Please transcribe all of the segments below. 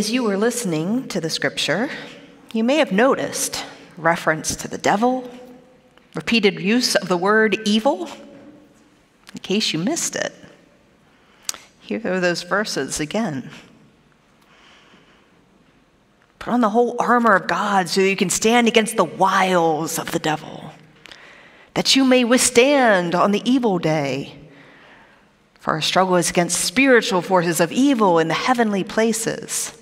as you were listening to the scripture, you may have noticed reference to the devil, repeated use of the word evil. In case you missed it, here are those verses again. Put on the whole armor of God so you can stand against the wiles of the devil, that you may withstand on the evil day. For our struggle is against spiritual forces of evil in the heavenly places.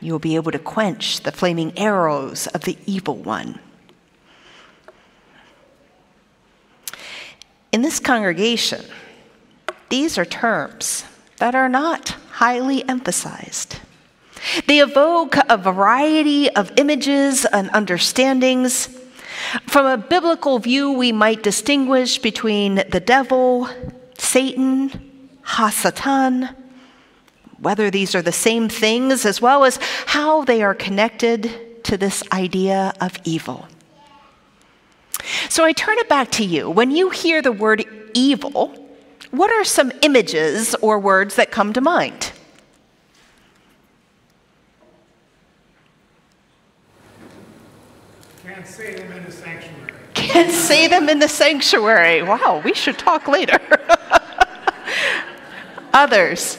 You will be able to quench the flaming arrows of the evil one. In this congregation, these are terms that are not highly emphasized. They evoke a variety of images and understandings. From a biblical view, we might distinguish between the devil, Satan, Hasatan, whether these are the same things, as well as how they are connected to this idea of evil. So I turn it back to you. When you hear the word evil, what are some images or words that come to mind? Can't say them in the sanctuary. Can't say them in the sanctuary. Wow, we should talk later. Others.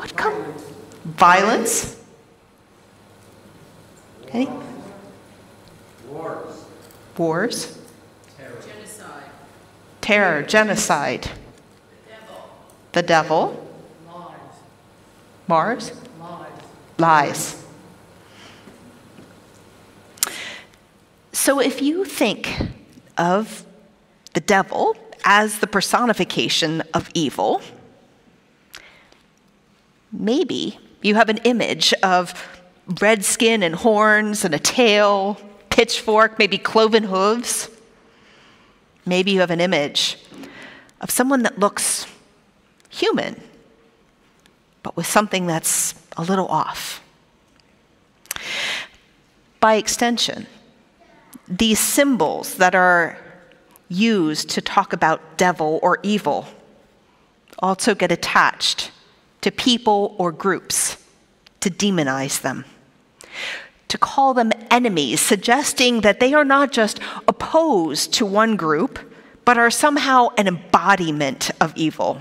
What come? Violence. Any? Wars. Wars. Terror. Genocide. Terror. Genocide. The devil. Lies. Mars. Lies. Lies. So if you think of the devil as the personification of evil, maybe you have an image of red skin and horns and a tail, pitchfork, maybe cloven hooves. Maybe you have an image of someone that looks human, but with something that's a little off. By extension, these symbols that are used to talk about devil or evil also get attached to people or groups to demonize them, to call them enemies, suggesting that they are not just opposed to one group, but are somehow an embodiment of evil.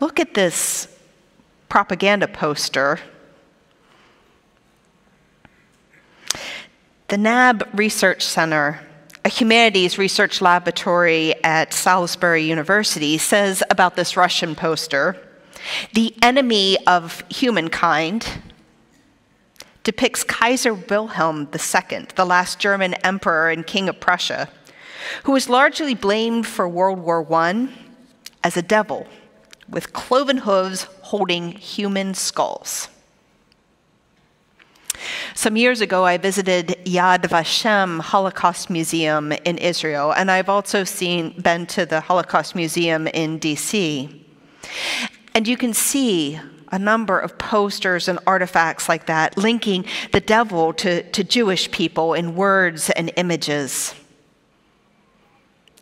Look at this propaganda poster The Nabb Research Center, a humanities research laboratory at Salisbury University, says about this Russian poster the enemy of humankind depicts Kaiser Wilhelm II, the last German emperor and king of Prussia, who was largely blamed for World War I as a devil with cloven hooves holding human skulls. Some years ago, I visited Yad Vashem Holocaust Museum in Israel, and I've also seen, been to the Holocaust Museum in DC. And you can see a number of posters and artifacts like that linking the devil to, to Jewish people in words and images.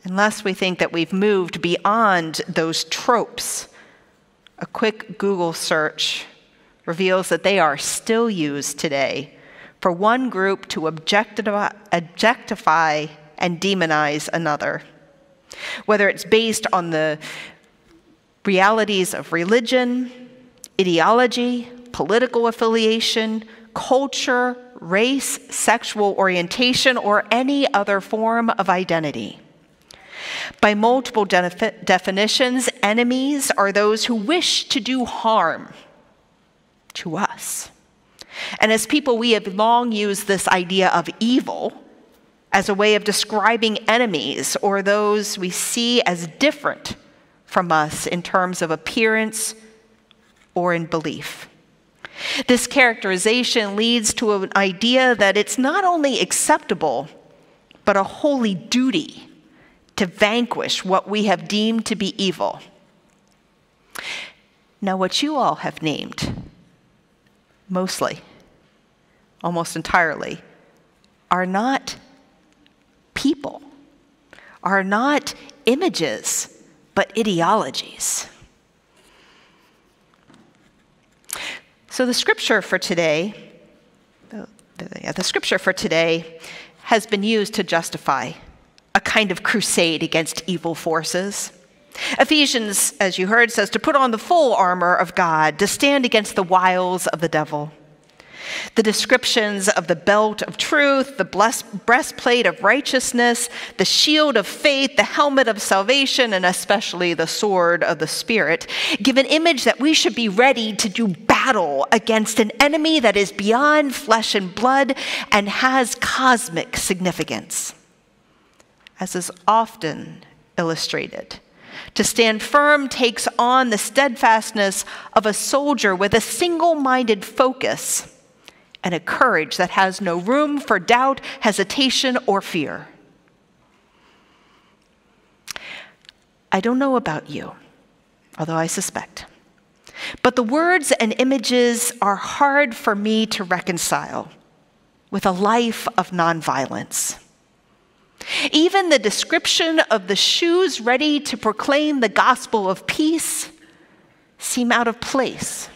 Unless we think that we've moved beyond those tropes, a quick Google search reveals that they are still used today for one group to objectify, and demonize another. Whether it's based on the realities of religion, ideology, political affiliation, culture, race, sexual orientation, or any other form of identity. By multiple definitions, enemies are those who wish to do harm to us. And as people, we have long used this idea of evil as a way of describing enemies or those we see as different from us in terms of appearance or in belief. This characterization leads to an idea that it's not only acceptable, but a holy duty to vanquish what we have deemed to be evil. Now, what you all have named mostly, almost entirely, are not people, are not images, but ideologies. So the scripture for today, the, scripture for today has been used to justify a kind of crusade against evil forces. Ephesians, as you heard, says to put on the full armor of God to stand against the wiles of the devil. The descriptions of the belt of truth, the breastplate of righteousness, the shield of faith, the helmet of salvation, and especially the sword of the Spirit give an image that we should be ready to do battle against an enemy that is beyond flesh and blood and has cosmic significance. As is often illustrated, to stand firm takes on the steadfastness of a soldier with a single minded focus and a courage that has no room for doubt, hesitation, or fear. I don't know about you, although I suspect. But the words and images are hard for me to reconcile with a life of nonviolence. Even the description of the shoes ready to proclaim the gospel of peace seem out of place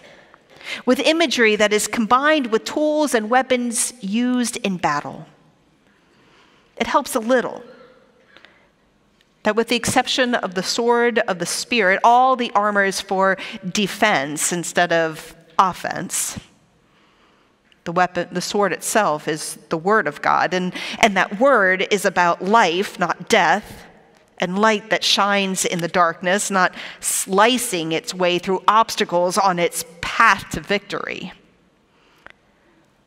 with imagery that is combined with tools and weapons used in battle. It helps a little that, with the exception of the sword of the Spirit, all the armor is for defense instead of offense. The weapon, the sword itself, is the word of God, and, and that word is about life, not death and light that shines in the darkness, not slicing its way through obstacles on its path to victory.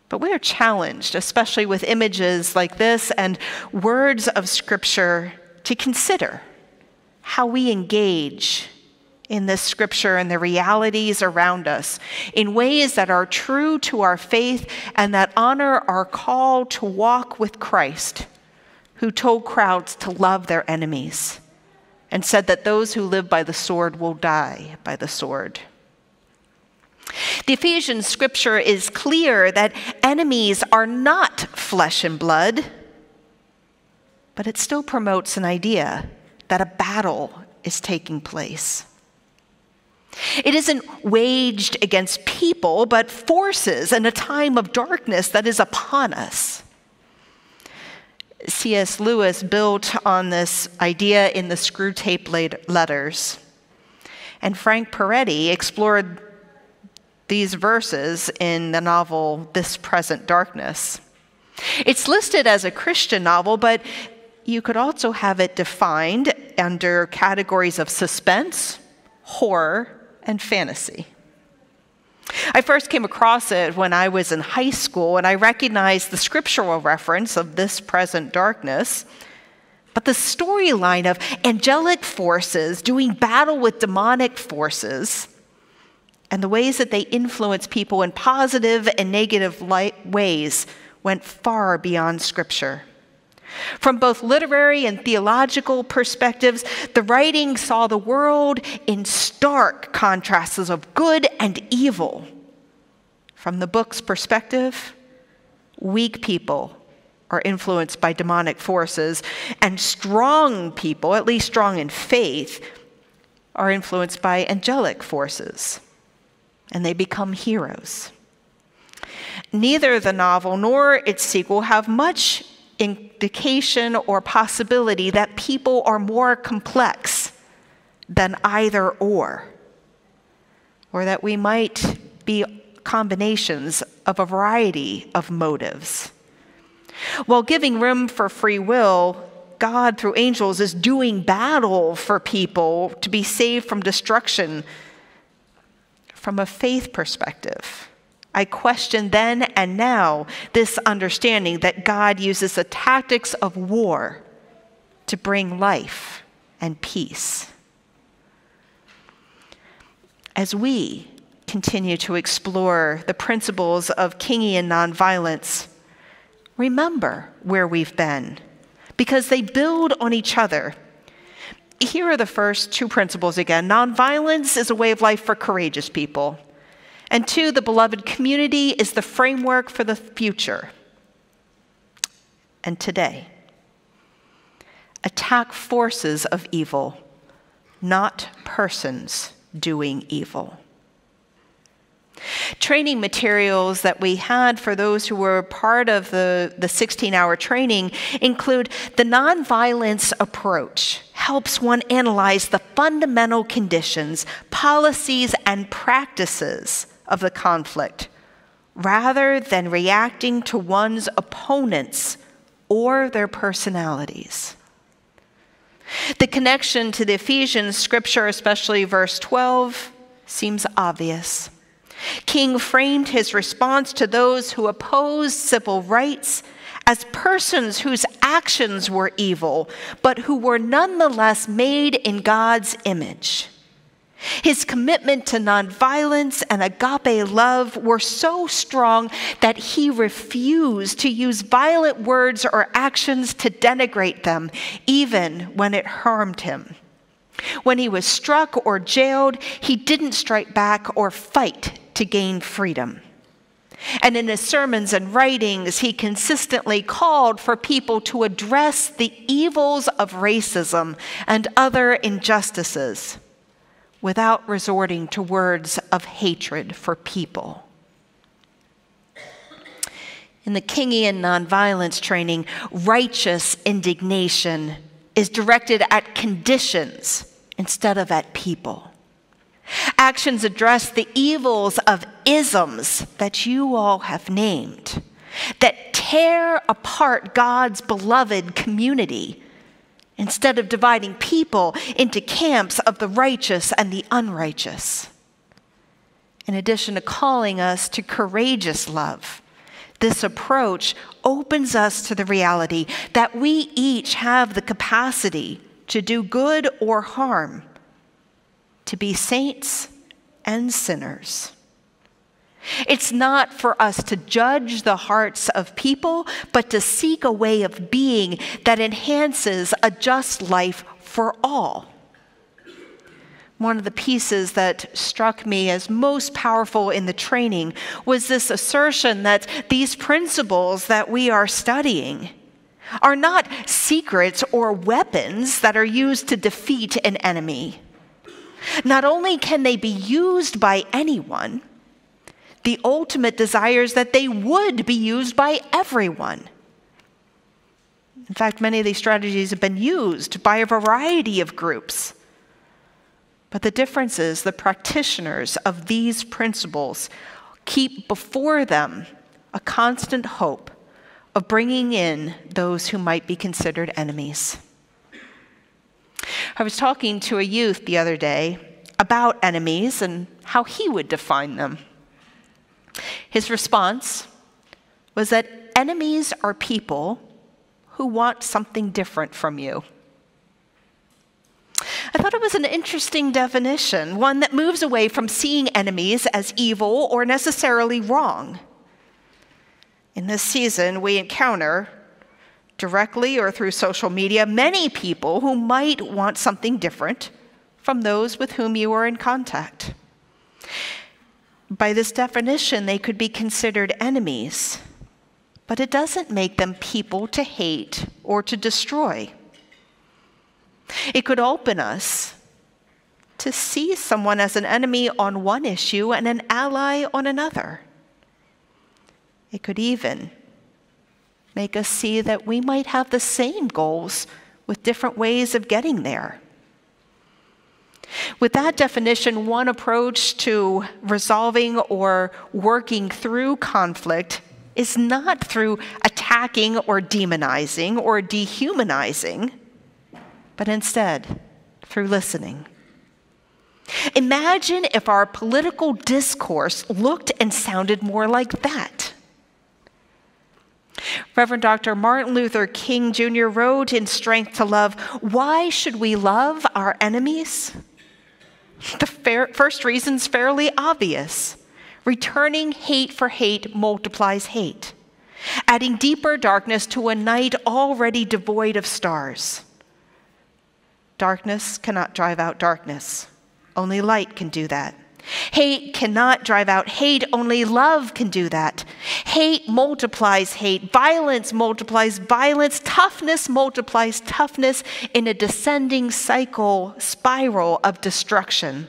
But we are challenged, especially with images like this and words of Scripture, to consider how we engage in this Scripture and the realities around us in ways that are true to our faith and that honor our call to walk with Christ who told crowds to love their enemies and said that those who live by the sword will die by the sword. The Ephesians scripture is clear that enemies are not flesh and blood, but it still promotes an idea that a battle is taking place. It isn't waged against people, but forces in a time of darkness that is upon us. C.S. Lewis built on this idea in the Screwtape Letters. And Frank Peretti explored these verses in the novel This Present Darkness. It's listed as a Christian novel, but you could also have it defined under categories of suspense, horror, and fantasy. I first came across it when I was in high school, and I recognized the scriptural reference of this present darkness. But the storyline of angelic forces doing battle with demonic forces and the ways that they influence people in positive and negative ways went far beyond Scripture. From both literary and theological perspectives, the writing saw the world in stark contrasts of good and evil. From the book's perspective, weak people are influenced by demonic forces, and strong people, at least strong in faith, are influenced by angelic forces, and they become heroes. Neither the novel nor its sequel have much indication or possibility that people are more complex than either or, or that we might be combinations of a variety of motives. While giving room for free will, God, through angels, is doing battle for people to be saved from destruction from a faith perspective. I question then and now this understanding that God uses the tactics of war to bring life and peace. As we continue to explore the principles of Kingian nonviolence, remember where we've been because they build on each other. Here are the first two principles again. Nonviolence is a way of life for courageous people. And two, the beloved community is the framework for the future. And today, attack forces of evil, not persons doing evil. Training materials that we had for those who were part of the, the 16 hour training include the nonviolence approach, helps one analyze the fundamental conditions, policies, and practices of the conflict rather than reacting to one's opponents or their personalities. The connection to the Ephesians scripture, especially verse 12, seems obvious. King framed his response to those who opposed civil rights as persons whose actions were evil, but who were nonetheless made in God's image. His commitment to nonviolence and agape love were so strong that he refused to use violent words or actions to denigrate them, even when it harmed him. When he was struck or jailed, he didn't strike back or fight to gain freedom. And in his sermons and writings, he consistently called for people to address the evils of racism and other injustices without resorting to words of hatred for people. In the Kingian nonviolence training, righteous indignation is directed at conditions instead of at people. Actions address the evils of isms that you all have named, that tear apart God's beloved community instead of dividing people into camps of the righteous and the unrighteous. In addition to calling us to courageous love, this approach opens us to the reality that we each have the capacity to do good or harm, to be saints and sinners. It's not for us to judge the hearts of people, but to seek a way of being that enhances a just life for all. One of the pieces that struck me as most powerful in the training was this assertion that these principles that we are studying are not secrets or weapons that are used to defeat an enemy. Not only can they be used by anyone, the ultimate desire is that they would be used by everyone. In fact, many of these strategies have been used by a variety of groups. But the difference is the practitioners of these principles keep before them a constant hope of bringing in those who might be considered enemies. I was talking to a youth the other day about enemies and how he would define them. His response was that enemies are people who want something different from you. I thought it was an interesting definition, one that moves away from seeing enemies as evil or necessarily wrong. In this season, we encounter, directly or through social media, many people who might want something different from those with whom you are in contact. By this definition, they could be considered enemies, but it doesn't make them people to hate or to destroy. It could open us to see someone as an enemy on one issue and an ally on another. It could even make us see that we might have the same goals with different ways of getting there. With that definition, one approach to resolving or working through conflict is not through attacking or demonizing or dehumanizing, but instead through listening. Imagine if our political discourse looked and sounded more like that. Reverend Dr. Martin Luther King Jr. wrote in Strength to Love Why should we love our enemies? The fair, first reason's fairly obvious. Returning hate for hate multiplies hate, adding deeper darkness to a night already devoid of stars. Darkness cannot drive out darkness, only light can do that. Hate cannot drive out hate, only love can do that. Hate multiplies hate, violence multiplies violence, toughness multiplies toughness in a descending cycle, spiral of destruction.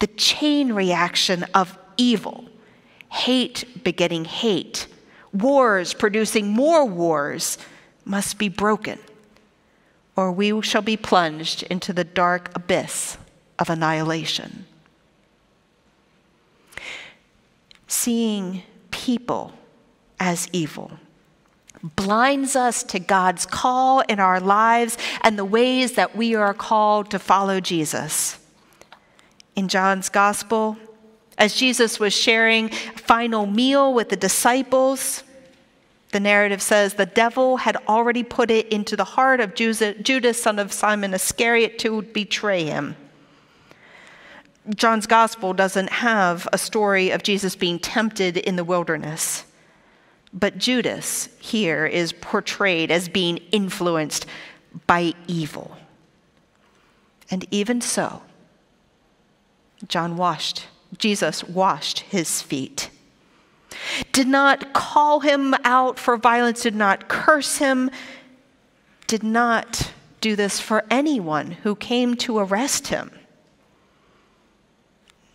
The chain reaction of evil hate begetting hate, wars producing more wars must be broken, or we shall be plunged into the dark abyss of annihilation. Seeing people as evil blinds us to God's call in our lives and the ways that we are called to follow Jesus. In John's gospel, as Jesus was sharing final meal with the disciples, the narrative says the devil had already put it into the heart of Judas, son of Simon Iscariot, to betray him. John's gospel doesn't have a story of Jesus being tempted in the wilderness. But Judas here is portrayed as being influenced by evil. And even so, John washed, Jesus washed his feet. Did not call him out for violence, did not curse him, did not do this for anyone who came to arrest him.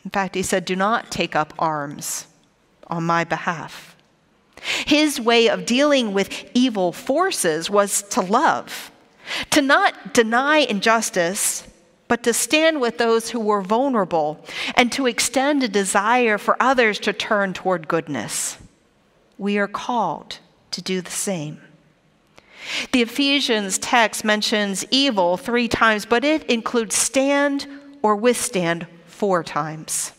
In fact, he said, Do not take up arms on my behalf. His way of dealing with evil forces was to love, to not deny injustice, but to stand with those who were vulnerable and to extend a desire for others to turn toward goodness. We are called to do the same. The Ephesians text mentions evil three times, but it includes stand or withstand four times.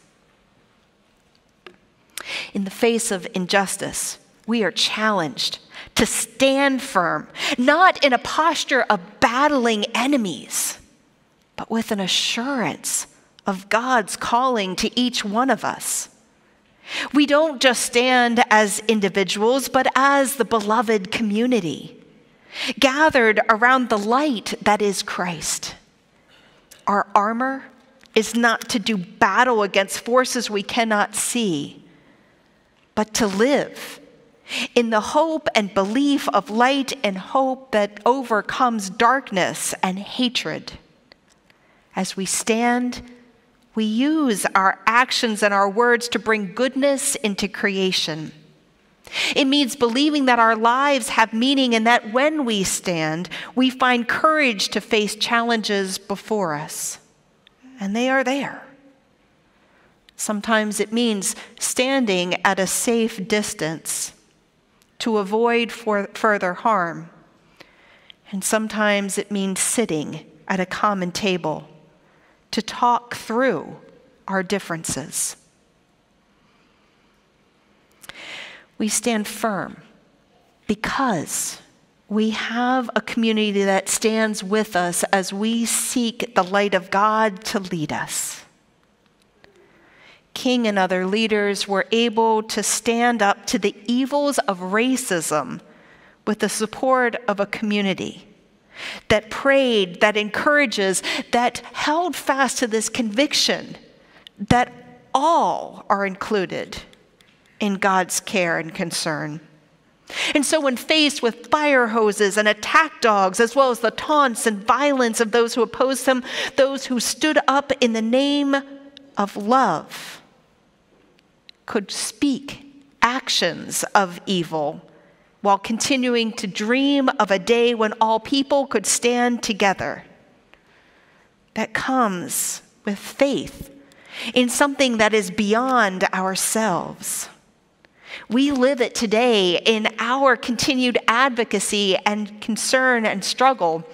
In the face of injustice, we are challenged to stand firm, not in a posture of battling enemies, but with an assurance of God's calling to each one of us. We don't just stand as individuals, but as the beloved community, gathered around the light that is Christ. Our armor is not to do battle against forces we cannot see, but to live in the hope and belief of light and hope that overcomes darkness and hatred. As we stand, we use our actions and our words to bring goodness into creation. It means believing that our lives have meaning and that when we stand, we find courage to face challenges before us and they are there. Sometimes it means standing at a safe distance to avoid further harm. And sometimes it means sitting at a common table to talk through our differences. We stand firm because we have a community that stands with us as we seek the light of God to lead us. King and other leaders were able to stand up to the evils of racism with the support of a community that prayed, that encourages, that held fast to this conviction that all are included in God's care and concern. And so, when faced with fire hoses and attack dogs, as well as the taunts and violence of those who opposed him, those who stood up in the name of love could speak actions of evil while continuing to dream of a day when all people could stand together. That comes with faith in something that is beyond ourselves. We live it today in our continued advocacy and concern and struggle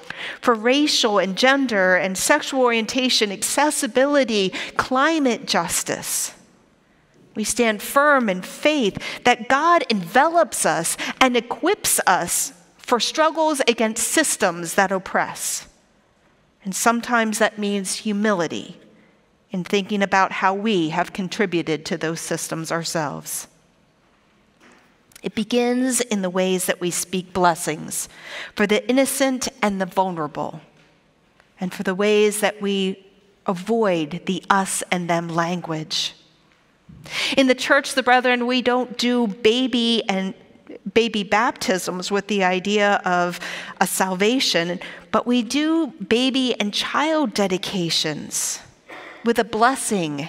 for racial and gender and sexual orientation, accessibility, climate justice. We stand firm in faith that God envelops us and equips us for struggles against systems that oppress. And sometimes that means humility in thinking about how we have contributed to those systems ourselves. It begins in the ways that we speak blessings for the innocent and the vulnerable, and for the ways that we avoid the us and them language. In the church, the brethren, we don't do baby and baby baptisms with the idea of a salvation, but we do baby and child dedications with a blessing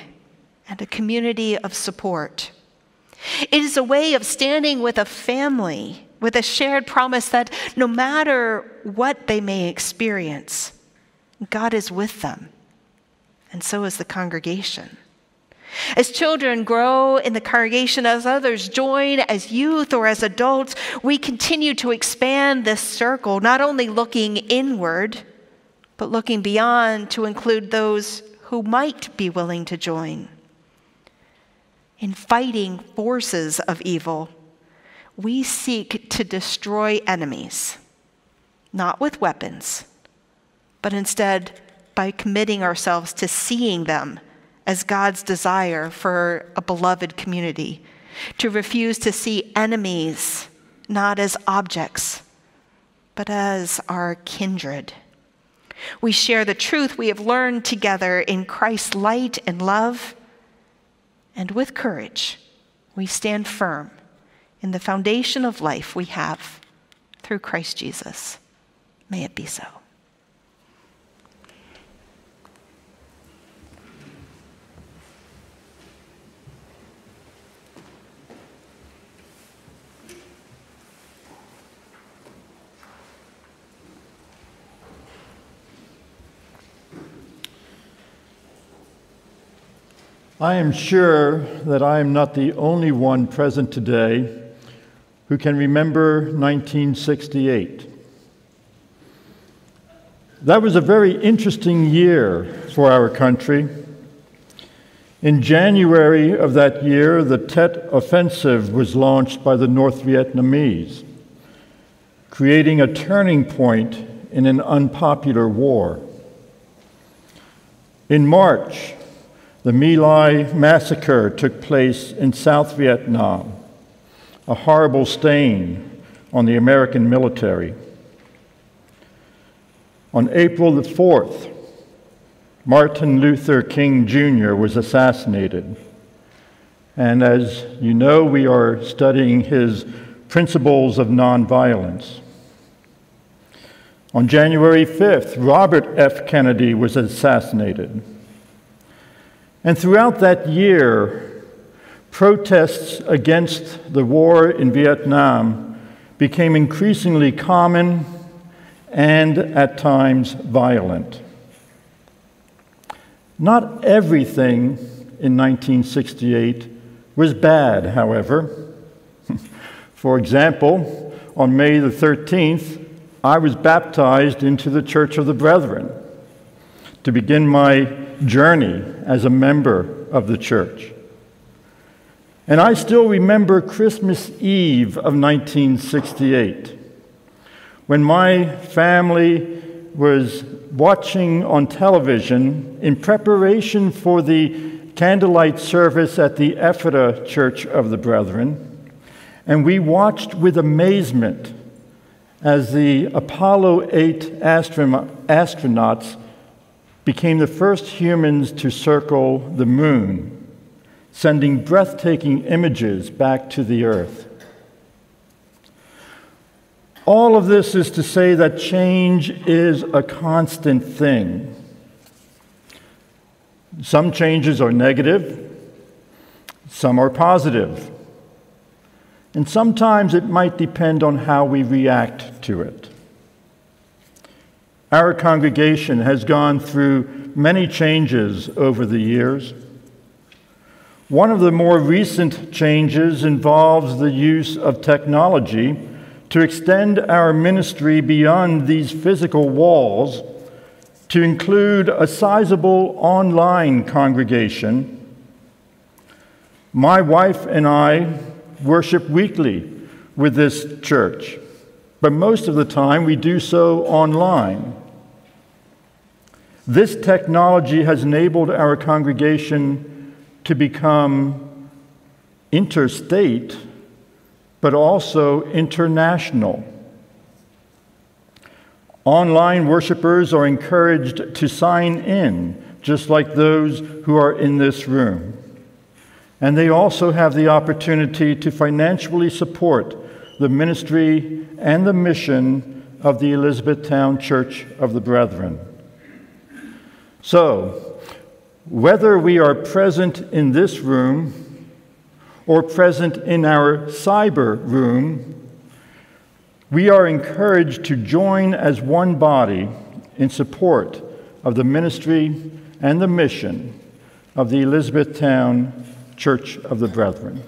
and a community of support. It is a way of standing with a family with a shared promise that no matter what they may experience, God is with them, and so is the congregation. As children grow in the congregation, as others join as youth or as adults, we continue to expand this circle, not only looking inward, but looking beyond to include those who might be willing to join. In fighting forces of evil, we seek to destroy enemies, not with weapons, but instead by committing ourselves to seeing them as God's desire for a beloved community, to refuse to see enemies not as objects, but as our kindred. We share the truth we have learned together in Christ's light and love, and with courage, we stand firm in the foundation of life we have through Christ Jesus. May it be so. I am sure that I am not the only one present today who can remember 1968. That was a very interesting year for our country. In January of that year, the Tet Offensive was launched by the North Vietnamese, creating a turning point in an unpopular war. In March, the My Lai massacre took place in South Vietnam a horrible stain on the American military. On April the 4th, Martin Luther King Jr. was assassinated. And as you know, we are studying his principles of nonviolence. On January 5th, Robert F. Kennedy was assassinated. And throughout that year, protests against the war in Vietnam became increasingly common and at times violent. Not everything in 1968 was bad, however. For example, on May the 13th, I was baptized into the Church of the Brethren to begin my journey as a member of the church. And I still remember Christmas Eve of 1968 when my family was watching on television in preparation for the candlelight service at the Ephrata Church of the Brethren. And we watched with amazement as the Apollo 8 astronauts became the first humans to circle the moon sending breathtaking images back to the earth. All of this is to say that change is a constant thing. Some changes are negative, some are positive, and sometimes it might depend on how we react to it. Our congregation has gone through many changes over the years. One of the more recent changes involves the use of technology to extend our ministry beyond these physical walls to include a sizable online congregation. My wife and I worship weekly with this church, but most of the time we do so online. This technology has enabled our congregation to become interstate, but also international. Online worshipers are encouraged to sign in, just like those who are in this room. And they also have the opportunity to financially support the ministry and the mission of the Elizabethtown Church of the Brethren. So, whether we are present in this room or present in our cyber room, we are encouraged to join as one body in support of the ministry and the mission of the Elizabethtown Church of the Brethren.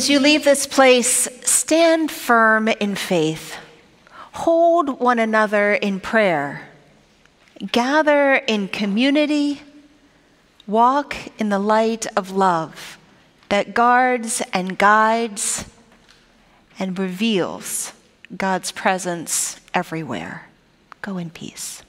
As you leave this place, stand firm in faith. Hold one another in prayer. Gather in community. Walk in the light of love that guards and guides and reveals God's presence everywhere. Go in peace.